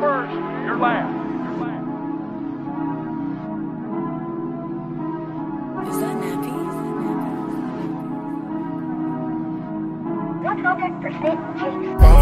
first, you're last. Is that Nappy? 100%